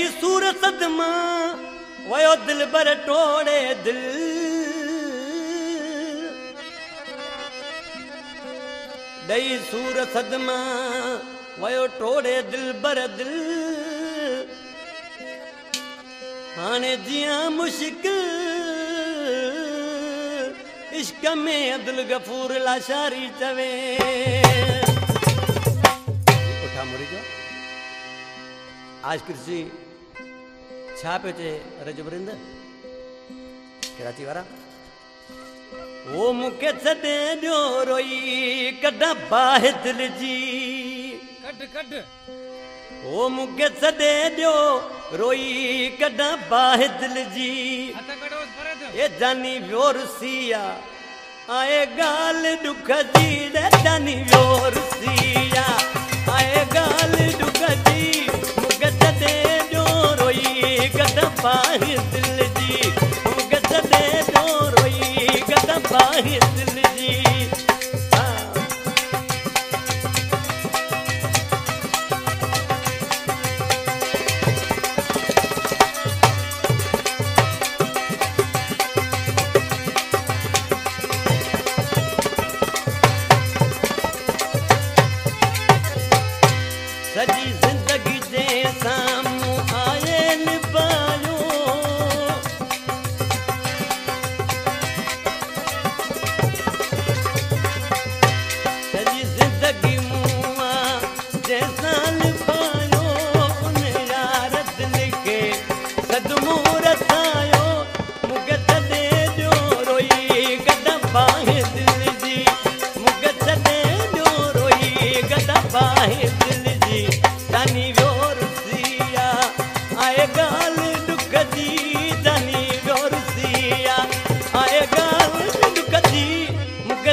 ڏئي سور صدما ويو دل ڀر ٽوڙي دل ڏئي سور صدما ويو ٽوڙي دل ڀر دل هاڻي جيئن مشڪل عشق ۾ عبدل گفور لاشاري چوي اٺا مڙي جو آج ڪرشي ڇا پيو چئي رجبرند ڪراچي وارا او مون کي ڇڏي ڏيو روئي ڪڍان باهه دل جي ڪڍ ڪڍ او مون کي ڇڏي ڏيو روئي ڪڍان باهه دل جي اي جاني ويورسيا آئي ڳالهه دک جي ري جاني कढा ڳالهه دک جي دک جي مون کي جي مون کي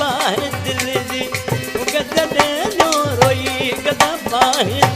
باهه دل جي. ڏيو روئي دل جي